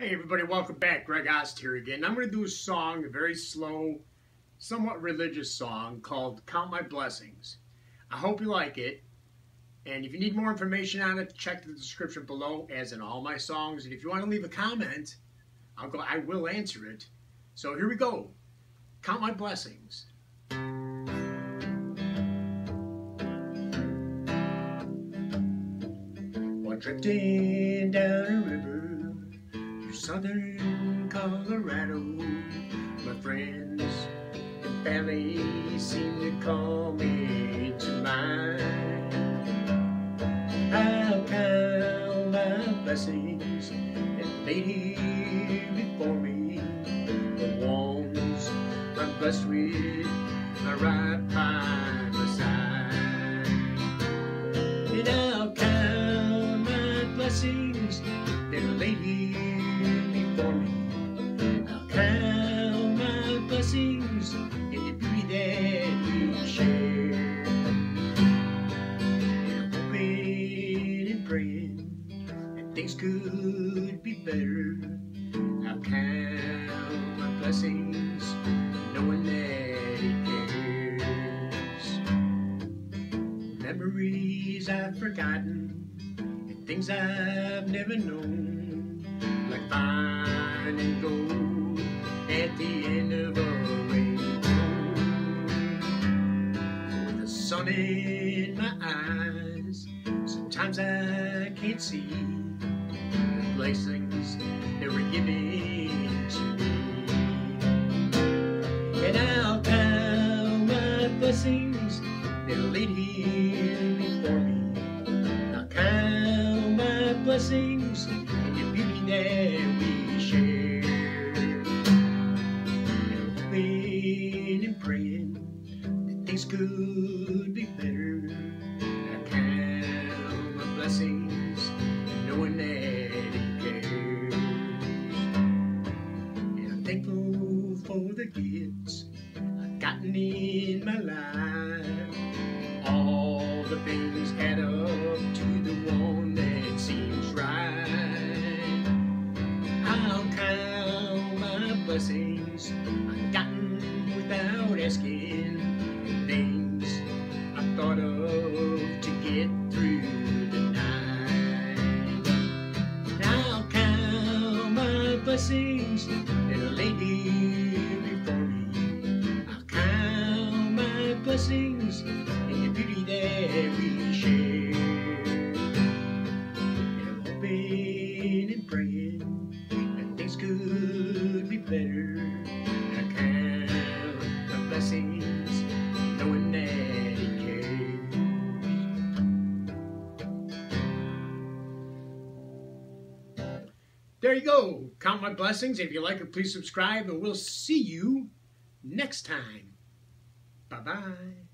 Hey everybody, welcome back. Greg Ast here again. I'm going to do a song, a very slow, somewhat religious song called Count My Blessings. I hope you like it. And if you need more information on it, check the description below, as in all my songs. And if you want to leave a comment, I'll go. I will answer it. So here we go. Count my blessings. One drifting down a river southern Colorado. My friends and family seem to call me to mind. I'll count my blessings and here before me. The ones I'm blessed with could be better. I'll count my blessings knowing that He cares. Memories I've forgotten and things I've never known like fine and gold at the end of a rainbow. With the sun in my eyes, sometimes I can't see blessings that were given to me. And I'll count my blessings that laid here before me. I'll count my blessings and the beauty that we share. Hoping and praying that things could be better. I count my blessings, I've in my life. All the things add up to the one that seems right. I'll count my blessings I've gotten without asking. Things I thought of to get through the night. I'll count my blessings could be better. I count the blessings, knowing that He cares. There you go. Count my blessings. If you like it, please subscribe, and we'll see you next time. Bye bye.